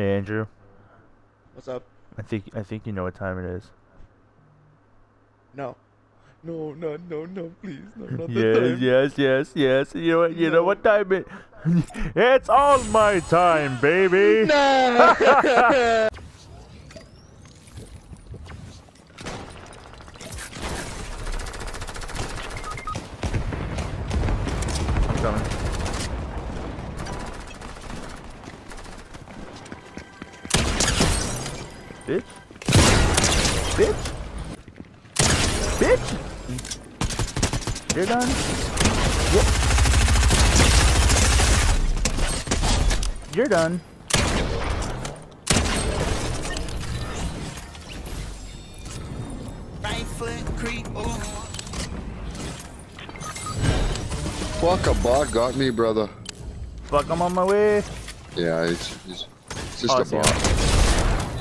Hey Andrew, What's up? I think I think you know what time it is. No. No, no, no, no, please. No, Yes, time. yes, yes, yes. You know what? You know what time it? it's All Might time, baby. No! I'm coming. You're done. Right foot creep, ooh. Fuck, a bot got me, brother. Fuck, I'm on my way. Yeah, it's, it's, it's just Oh, a bot.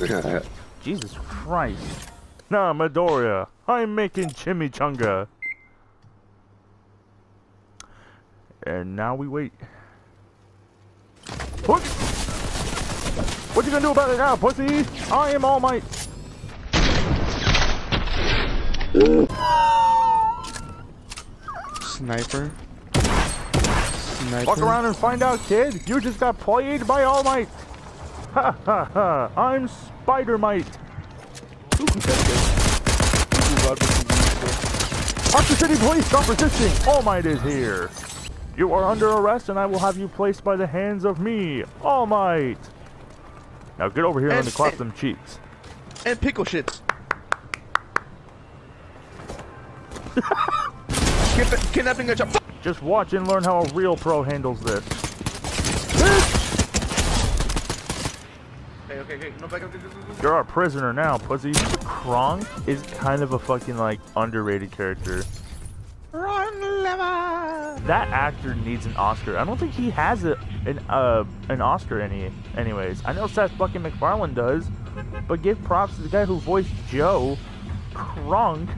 Yeah, Jesus Christ. Nah, Midoriya. I'm making chimichanga. And now we wait. What? What you gonna do about it now, pussy? I am All Might. Sniper. Sniper. Walk around and find out, kid. You just got played by All Might. Ha ha ha. I'm Spider Might. Ooh, that's good. Ooh, God, this is useful. Archer City Police, stop resisting! All Might is here! You are under arrest and I will have you placed by the hands of me, All Might! Now get over here and, And- clap and- them cheeks. And pickle shits. Kidna- Kidnapping a. Just watch and learn how a real pro handles this. Okay, okay, okay. No, back up. You're our prisoner now, pussy. Kronk is kind of a fucking, like, underrated character. That actor needs an Oscar. I don't think he has a, an uh an Oscar any anyways. I know Seth fucking MacFarlane does, but give props to the guy who voiced Joe, Kronk,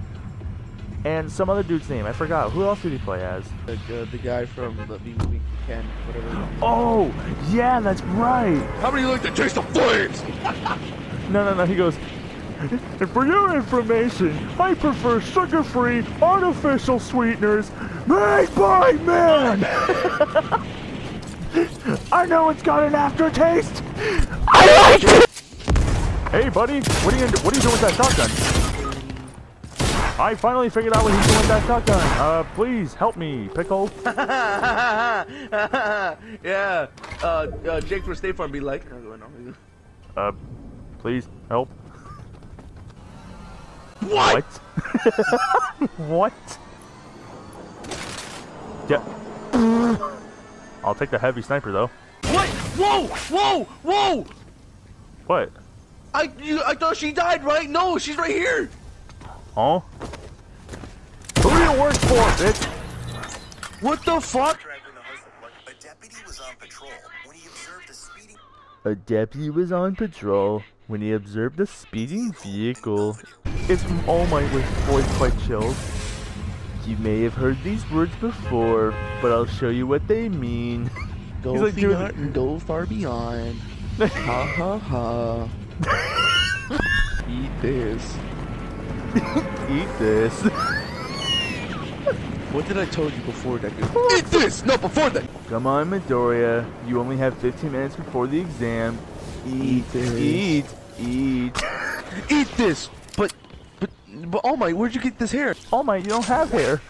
and some other dude's name. I forgot. Who else did he play as? The, uh, the guy from the Bee Movie, Ken, whatever. Oh, yeah, that's right. How many like to taste the flames? No, no, no. He goes. And for your information, I prefer sugar-free, artificial sweeteners made by man! I know it's got an aftertaste. I like it. Hey, buddy, what are you what are you doing with that shotgun? I finally figured out what he's doing with that shotgun. Uh, please help me, pickle. yeah. Uh, uh, Jake for State Farm be like. Uh, please help. What? What? what? Yeah. I'll take the heavy sniper though. What? Whoa! Whoa! Whoa! What? I you, I thought she died, right? No, she's right here. Huh? Who do you work for, bitch? What the fuck? A deputy was on patrol when he observed a speeding A deputy was on patrol when he observed a speeding vehicle. It's from All Might with voice by Chills. You may have heard these words before, but I'll show you what they mean. Go He's like beyond and go far beyond. ha ha ha. Eat this. Eat this. What did I told you before that? Eat this! No, before that! Come on, Midoriya. You only have 15 minutes before the exam. Eat, this. eat, eat. Eat this! But, but, but, oh my, where'd you get this hair? All Might, you don't have hair.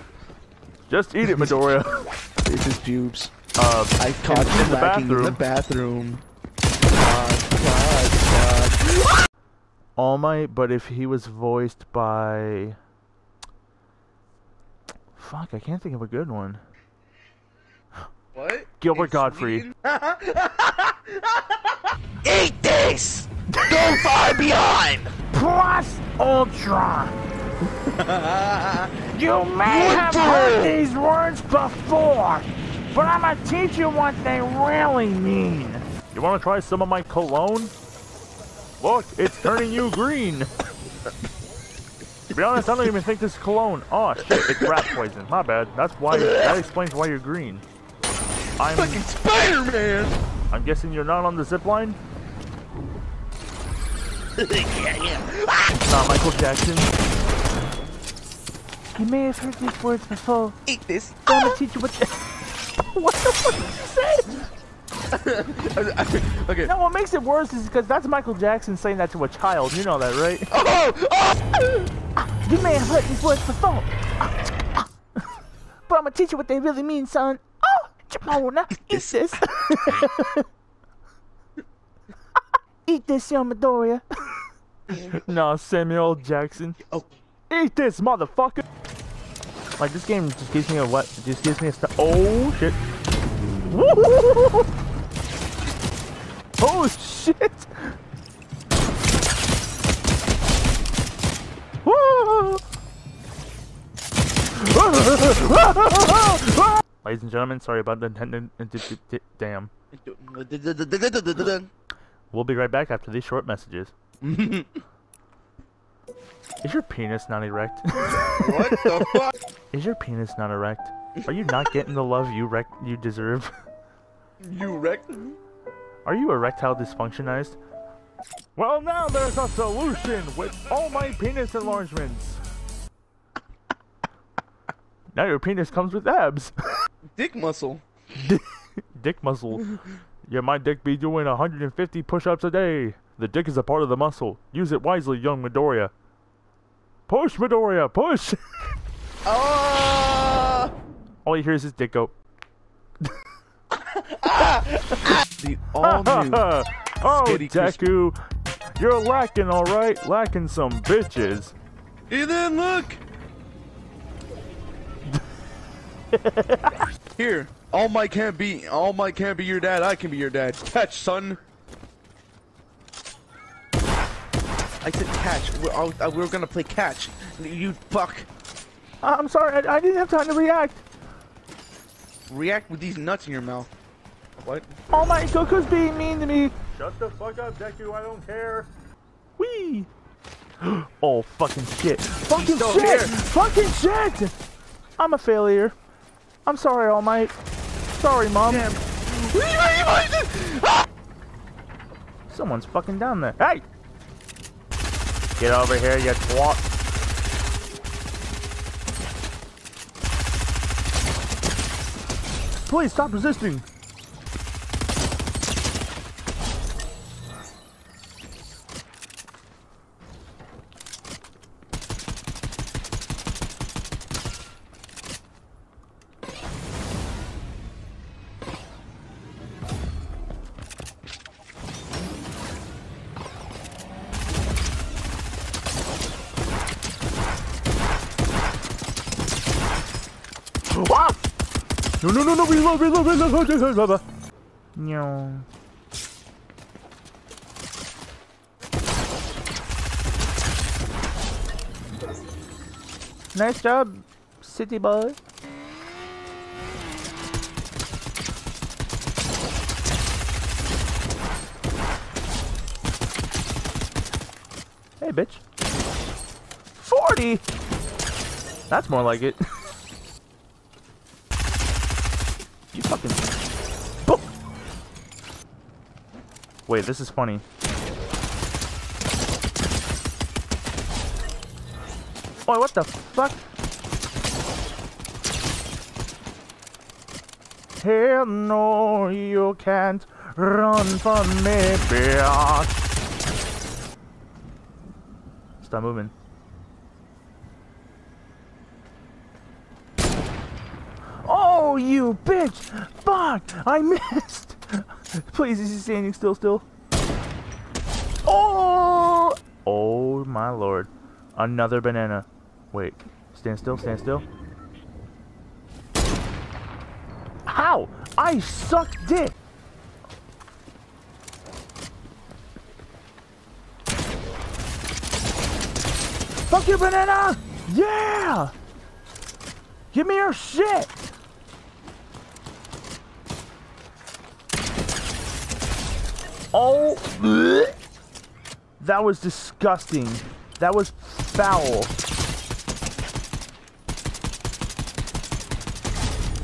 Just eat it, Midoriya. It's his pubes. Uh, I caught in you the lacking in the bathroom. God, God, God. All Might, but if he was voiced by... Fuck, I can't think of a good one. What? Gilbert It's Gottfried. Sweden? Eat this! Go far beyond! Plus Ultra! you may What have the- heard these words before, but I'm gonna teach you what they really mean. You wanna try some of my cologne? Look, it's turning you green. To be honest, I don't even think this is cologne. Oh shit, it's rat poison. My bad. That's why. That explains why you're green. I'm Fucking Spider-Man! I'm guessing you're not on the zip line. Not Michael Jackson. You may have heard these words before. Eat this. I'm gonna teach you what. what the fuck did you say? okay. No, what makes it worse is because that's Michael Jackson saying that to a child. You know that, right? Oh! Oh! You may have heard these words before. but I'm gonna teach you what they really mean, son. Oh, Jamona, eat this. eat this, young Midoriya. no, Samuel Jackson. Oh. Eat this, motherfucker. Like this game just gives me a what? It just gives me a st- Oh shit. Woo! Oh shit. Woo! Ladies and gentlemen, sorry about the damn. We'll be right back after these short messages. Is your penis not erect? what the fuck? Is your penis not erect? Are you not getting the love you rec- you deserve? You wrecked Are you erectile dysfunctionized? Well, now there's a solution with all my penis enlargements. now your penis comes with abs. dick muscle. dick muscle. Yeah, my dick be doing 150 push-ups a day. The dick is a part of the muscle. Use it wisely, young Midoriya. Push, Midoriya, push! Ah! All you hear is his dick go. The all new. oh. Deku, you're lacking, all right. Lacking some bitches. Ethan, look! Here, All Might can't be, All Might can't be your dad. I can be your dad. Catch, son. I said catch. We're, I, was- uh, we were gonna play catch. You fuck. Uh, I'm sorry, I, I didn't have time to react. React with these nuts in your mouth. What? Oh my, Goku's being mean to me. Shut the fuck up, Deku. I don't care. Wee. oh fucking shit. Fucking shit. here. Fucking shit. I'm a failure. I'm sorry, All Might. Sorry, Mom. Someone's fucking down there. Hey! Get over here, you twat. Please stop resisting. No, no, no, no, reload, reload, reload, reload, reload. No. Nice job, city boy. Hey, bitch. 40! That's more like it. You fucking. Boop. Wait, this is funny. Oh, what the fuck? Hell no, you can't run from me, bitch. Stop moving. Oh, you bitch! Fuck! I missed! Please, is he standing still, still? Oh! Oh my lord. Another banana. Wait. Stand still, stand still. How? I suck dick! Fuck you, banana! Yeah! Give me your shit! Oh, bleh. that was disgusting. That was foul.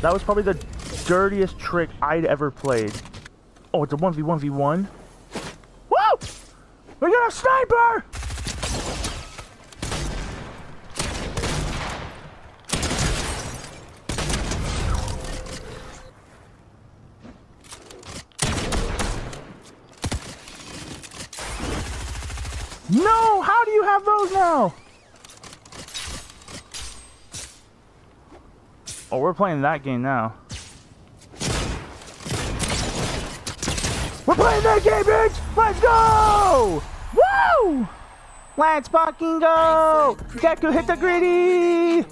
That was probably the dirtiest trick I'd ever played. Oh, it's a 1v1v1. Whoa! We got a sniper! No! How do you have those now? Oh, we're playing that game now. We're playing that game, bitch! Let's go! Woo! Let's fucking go! Deku hit the gritty!